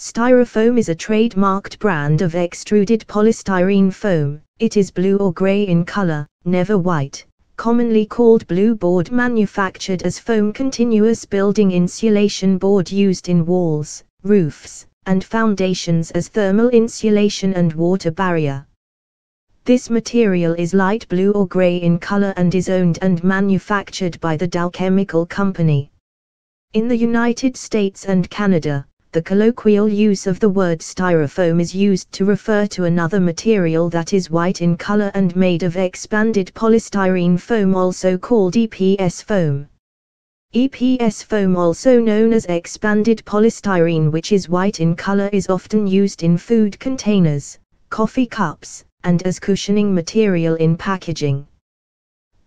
Styrofoam is a trademarked brand of extruded polystyrene foam. It is blue or gray in color, never white, commonly called blue board manufactured as foam continuous building insulation board used in walls, roofs, and foundations as thermal insulation and water barrier. This material is light blue or gray in color and is owned and manufactured by the Dow Chemical Company. In the United States and Canada, the colloquial use of the word styrofoam is used to refer to another material that is white in color and made of expanded polystyrene foam also called EPS foam. EPS foam also known as expanded polystyrene which is white in color is often used in food containers, coffee cups, and as cushioning material in packaging.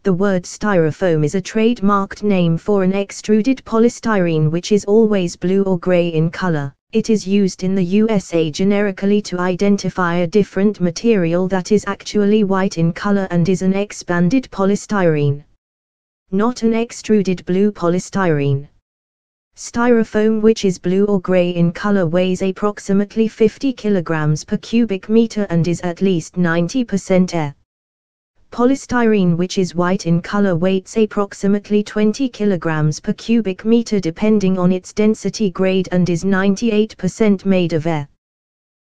The word styrofoam is a trademarked name for an extruded polystyrene which is always blue or gray in color. It is used in the USA generically to identify a different material that is actually white in color and is an expanded polystyrene. Not an extruded blue polystyrene. Styrofoam which is blue or gray in color weighs approximately 50 kilograms per cubic meter and is at least 90% air. Polystyrene which is white in color weighs approximately 20 kg per cubic meter depending on its density grade and is 98% made of air.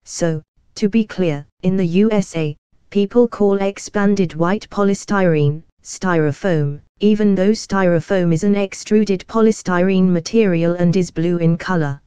So, to be clear, in the USA, people call expanded white polystyrene, styrofoam, even though styrofoam is an extruded polystyrene material and is blue in color.